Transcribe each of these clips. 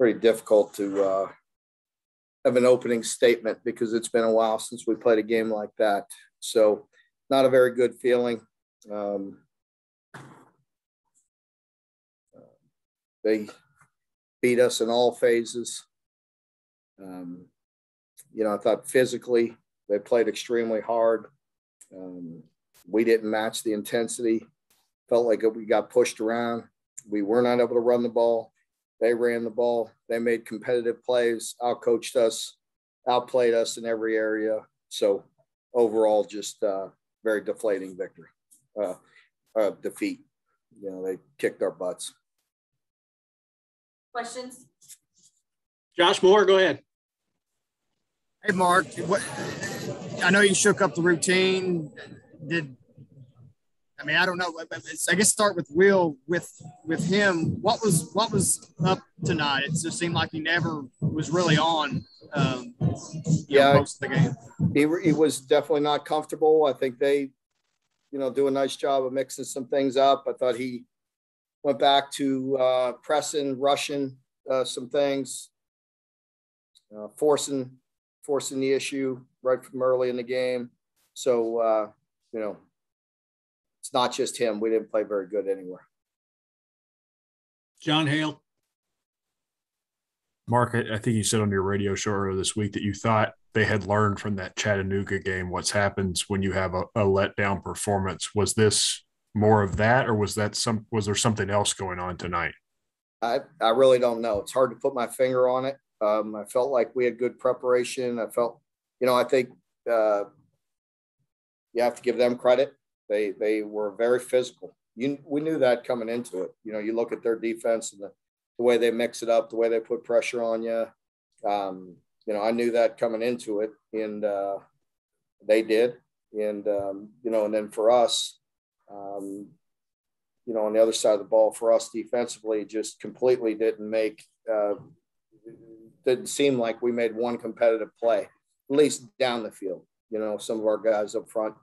pretty difficult to uh, have an opening statement because it's been a while since we played a game like that. So, not a very good feeling. Um, they beat us in all phases. Um, you know, I thought physically they played extremely hard. Um, we didn't match the intensity. Felt like we got pushed around. We were not able to run the ball. They ran the ball. They made competitive plays, outcoached us, outplayed us in every area. So overall, just uh, very deflating victory, uh, uh, defeat. You know, they kicked our butts. Questions? Josh Moore, go ahead. Hey, Mark. What, I know you shook up the routine. Did I mean I don't know. I guess start with Will. With with him, what was what was up tonight? It just seemed like he never was really on. Um, yeah, know, most of the game. He he was definitely not comfortable. I think they, you know, do a nice job of mixing some things up. I thought he went back to uh, pressing, rushing uh, some things, uh, forcing forcing the issue right from early in the game. So, uh, you know, it's not just him. We didn't play very good anywhere. John Hale. Mark, I think you said on your radio show earlier this week that you thought they had learned from that Chattanooga game what's happens when you have a, a letdown performance. Was this more of that, or was that some? Was there something else going on tonight? I I really don't know. It's hard to put my finger on it. Um, I felt like we had good preparation. I felt, you know, I think uh, you have to give them credit. They they were very physical. You, we knew that coming into it. You know, you look at their defense and the, the way they mix it up, the way they put pressure on you. Um, you know, I knew that coming into it, and uh, they did. And um, you know, and then for us, um, you know, on the other side of the ball, for us defensively, just completely didn't make uh, didn't seem like we made one competitive play, at least down the field. You know, some of our guys up front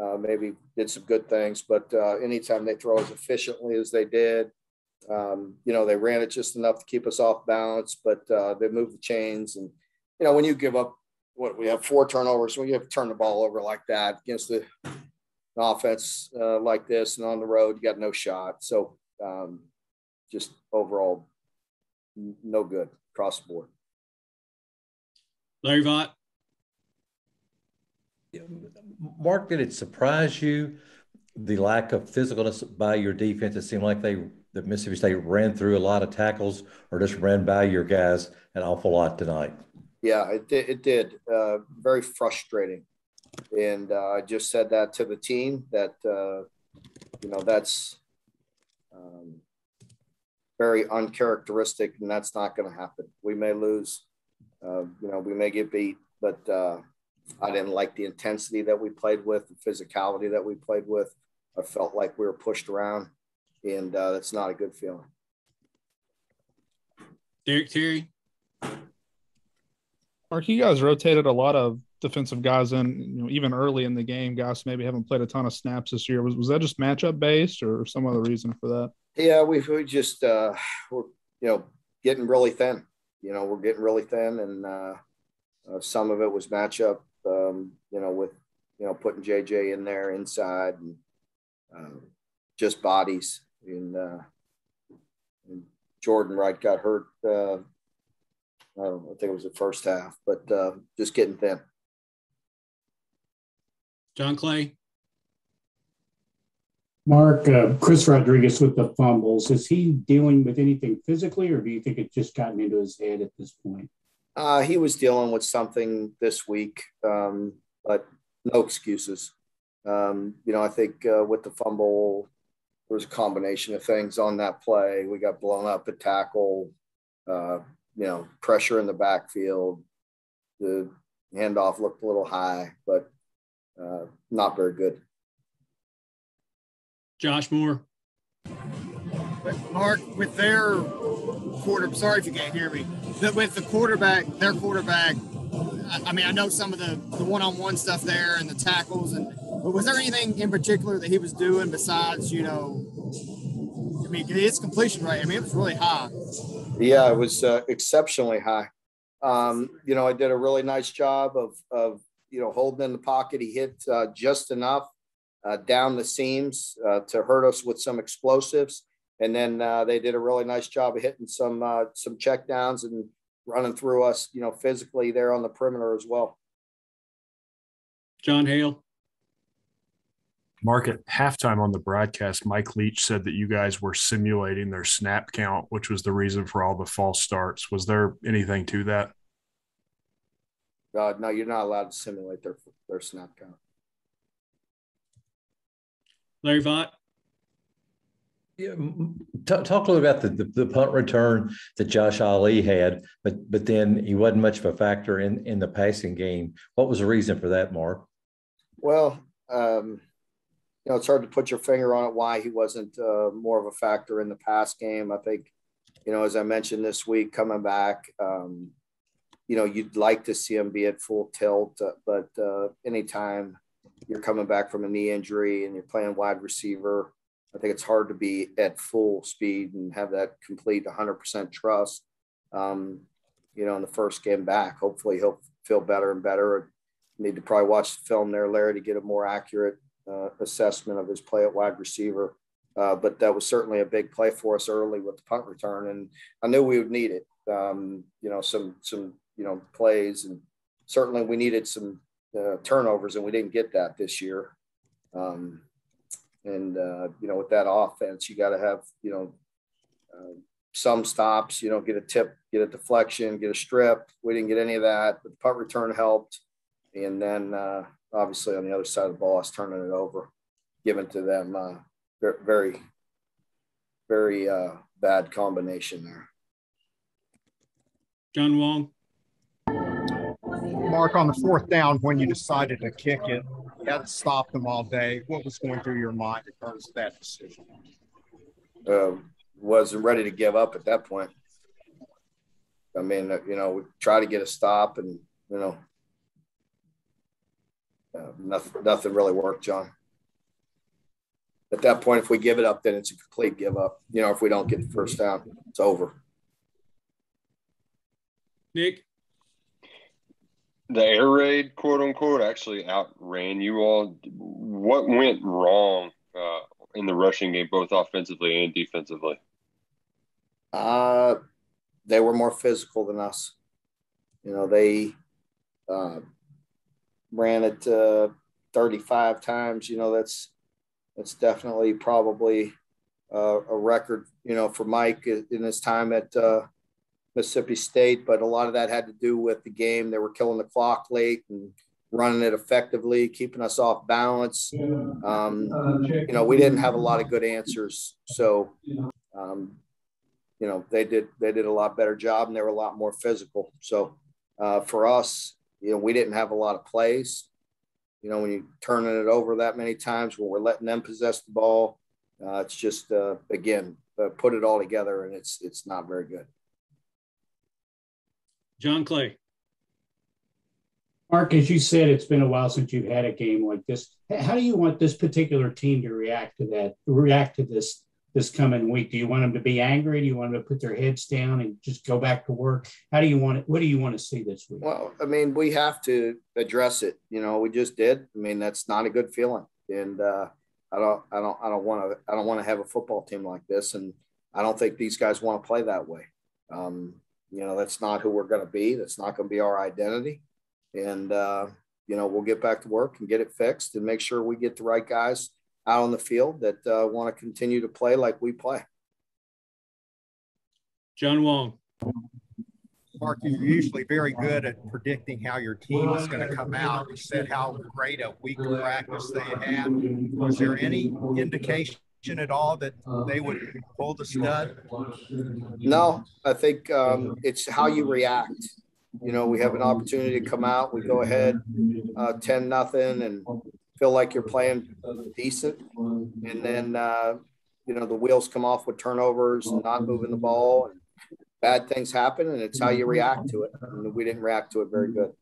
uh, maybe did some good things, but uh, anytime they throw as efficiently as they did, um, you know, they ran it just enough to keep us off balance, but uh, they moved the chains. And, you know, when you give up what we have four turnovers, when you have to turn the ball over like that against the offense uh, like this and on the road, you got no shot. So um, just overall, no good across the board. Larry Vaught. Mark, did it surprise you the lack of physicalness by your defense? It seemed like they the Mississippi State ran through a lot of tackles or just ran by your guys an awful lot tonight. Yeah, it did. It did. Uh, very frustrating, and uh, I just said that to the team that uh, you know that's um, very uncharacteristic, and that's not going to happen. We may lose uh, you know, we may get beat, but uh, I didn't like the intensity that we played with, the physicality that we played with. I felt like we were pushed around, and uh, that's not a good feeling. Derek Terry. Mark, you guys rotated a lot of defensive guys in, you know, even early in the game. Guys maybe haven't played a ton of snaps this year. Was was that just matchup based, or some other reason for that? Yeah, we we just uh, we're you know getting really thin you know, we're getting really thin, and uh, uh, some of it was matchup, um, you know, with you know putting JJ in there inside and um, just bodies. And, uh, and, Jordan Wright got hurt. Uh, I don't know, I think it was the first half, but uh, just getting thin. John Clay. Mark, uh, Chris Rodriguez with the fumbles, is he dealing with anything physically, or do you think it's just gotten into his head at this point? Uh, he was dealing with something this week, um, but no excuses. Um, you know, I think uh, with the fumble, there was a combination of things on that play. We got blown up at tackle, uh, you know, pressure in the backfield. The handoff looked a little high, but uh, not very good. Josh Moore. Mark, with their quarter, sorry if you can't hear me, with the quarterback, their quarterback, I mean, I know some of the, the one-on-one stuff there and the tackles, and but was there anything in particular that he was doing besides, you know, I mean, his completion rate, I mean, it was really high. Yeah, it was uh, exceptionally high. Um, you know, I did a really nice job of, of you know, holding in the pocket. He hit uh, just enough uh, down the seams uh, to hurt us with some explosives. And then uh, they did a really nice job of hitting some uh, some check downs and running through us, you know, physically there on the perimeter as well. John Hale. Mark, at halftime on the broadcast, Mike Leach said that you guys were simulating their snap count, which was the reason for all the false starts. Was there anything to that? Uh, no, you're not allowed to simulate their their snap count. Larry Vaught. Yeah, talk, talk a little about the, the, the, punt return that Josh Ali had, but but then he wasn't much of a factor in in the passing game. What was the reason for that, Mark? Well, um, you know, it's hard to put your finger on it why he wasn't uh, more of a factor in the pass game. I think, you know, as I mentioned this week, coming back, um, you know, you'd like to see him be at full tilt, uh, but uh, anytime you're coming back from a knee injury and you're playing wide receiver, I think it's hard to be at full speed and have that complete 100% trust. Um, you know, in the first game back, hopefully he'll feel better and better. Need to probably watch the film there, Larry, to get a more accurate uh, assessment of his play at wide receiver. Uh, but that was certainly a big play for us early with the punt return, and I knew we would need it. Um, you know, some some you know plays, and certainly we needed some uh, turnovers, and we didn't get that this year. Um, and uh, you know, with that offense, you got to have you know uh, some stops. You know, get a tip, get a deflection, get a strip. We didn't get any of that, but the punt return helped. And then uh, obviously on the other side of the ball, us turning it over, giving to them. Uh, very, very uh, bad combination there. John Wong. Mark, on the fourth down, when you decided to kick it, you hadn't stopped them all day. What was going through your mind in terms of that decision? Uh, wasn't ready to give up at that point. I mean, you know, we try to get a stop and, you know, uh, nothing, nothing really worked, John. At that point, if we give it up, then it's a complete give up. You know, if we don't get the first down, it's over. Nick? The air raid, quote unquote, actually outran you all. What went wrong uh, in the rushing game, both offensively and defensively? Uh, they were more physical than us. You know, they uh, ran it uh, 35 times. You know, that's that's definitely probably uh, a record. You know, for Mike in his time at uh, Mississippi State, but a lot of that had to do with the game. They were killing the clock late and running it effectively, keeping us off balance. Um, you know, we didn't have a lot of good answers, so um, you know they did they did a lot better job and they were a lot more physical. So uh, for us, you know, we didn't have a lot of plays. You know, when you're turning it over that many times, when we're letting them possess the ball, uh, it's just uh, again uh, put it all together, and it's it's not very good. John Clay. Mark, as you said, it's been a while since you've had a game like this. How do you want this particular team to react to that? React to this this coming week? Do you want them to be angry? Do you want them to put their heads down and just go back to work? How do you want it? What do you want to see this week? Well, I mean, we have to address it. You know, we just did. I mean, that's not a good feeling, and uh, I don't, I don't, I don't want to, I don't want to have a football team like this, and I don't think these guys want to play that way. Um, you know, that's not who we're going to be. That's not going to be our identity, and uh, you know, we'll get back to work and get it fixed and make sure we get the right guys out on the field that uh, want to continue to play like we play. John Wong. Mark, you're usually very good at predicting how your team is going to come out. You said how great a week of practice they had. Was there any indication at all that they would pull the stud? No, I think um, it's how you react. You know, we have an opportunity to come out. We go ahead uh, 10 nothing and feel like you're playing decent, and then uh, you know the wheels come off with turnovers and not moving the ball, and bad things happen, and it's how you react to it. And we didn't react to it very good.